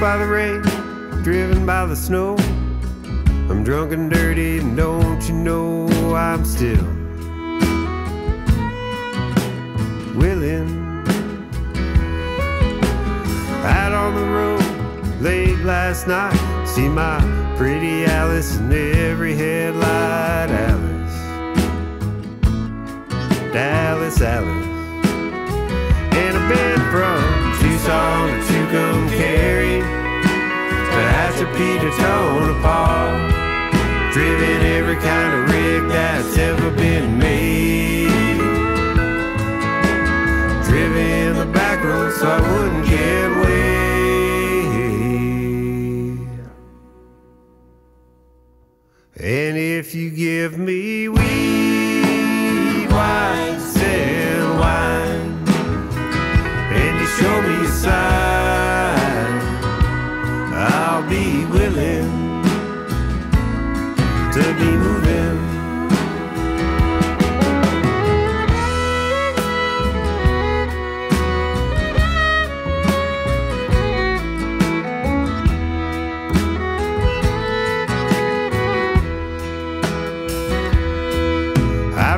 by the rain, driven by the snow. I'm drunk and dirty, and don't you know I'm still willing. Out on the road late last night, see my pretty Alice in every headlight. Alice, Dallas, Alice. Hatshepsut, Tonopah. Driven every kind of rig that's ever been made. Driven the back road so I wouldn't get away. And if you give me weed, white and wine, I've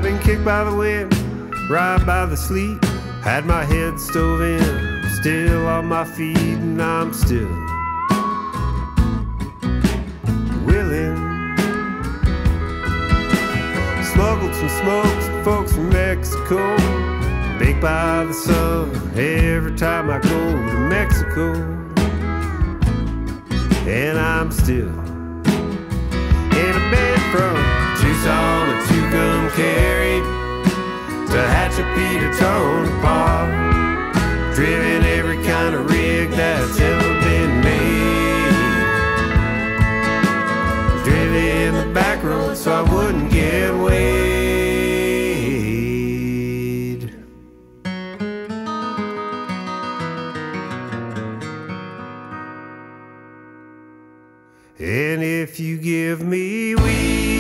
been kicked by the wind, right by the sleet. Had my head stove in, still on my feet, and I'm still Smokes, folks from Mexico. Baked by the sun every time I go to Mexico. And I'm still in a bed from Tucson to Tucumcari to Hatshepsut to Tonopah. Driven every kind of rig that's ever been made. Driven the back road so I wouldn't get And if you give me weed,